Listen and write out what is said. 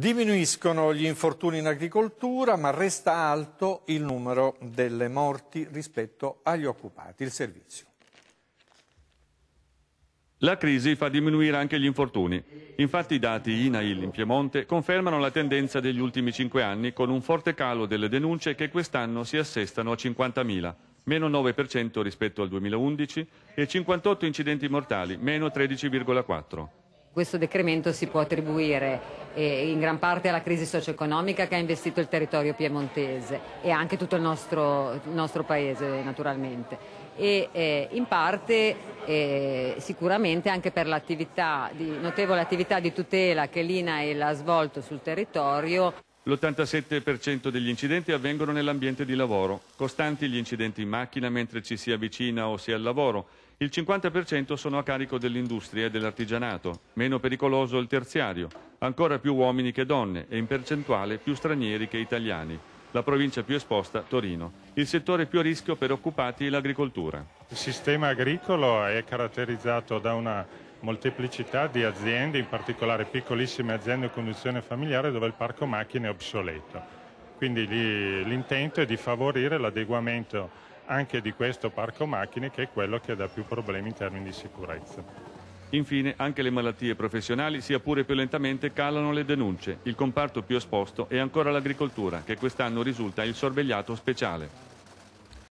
Diminuiscono gli infortuni in agricoltura, ma resta alto il numero delle morti rispetto agli occupati. Il servizio. La crisi fa diminuire anche gli infortuni. Infatti i dati INAIL in Piemonte confermano la tendenza degli ultimi cinque anni con un forte calo delle denunce che quest'anno si assestano a 50.000, meno 9% rispetto al 2011 e 58 incidenti mortali, meno 13,4%. Questo decremento si può attribuire eh, in gran parte alla crisi socio-economica che ha investito il territorio piemontese e anche tutto il nostro, il nostro paese naturalmente e eh, in parte eh, sicuramente anche per l'attività di, notevole attività di tutela che l'INAIL ha svolto sul territorio. L'87% degli incidenti avvengono nell'ambiente di lavoro, costanti gli incidenti in macchina mentre ci si avvicina o si è al lavoro il 50% sono a carico dell'industria e dell'artigianato, meno pericoloso il terziario, ancora più uomini che donne e in percentuale più stranieri che italiani. La provincia più esposta, Torino. Il settore più a rischio per occupati è l'agricoltura. Il sistema agricolo è caratterizzato da una molteplicità di aziende, in particolare piccolissime aziende a conduzione familiare dove il parco macchine è obsoleto. Quindi l'intento è di favorire l'adeguamento anche di questo parco macchine che è quello che dà più problemi in termini di sicurezza. Infine, anche le malattie professionali, sia pure più lentamente, calano le denunce. Il comparto più esposto è ancora l'agricoltura, che quest'anno risulta il sorvegliato speciale.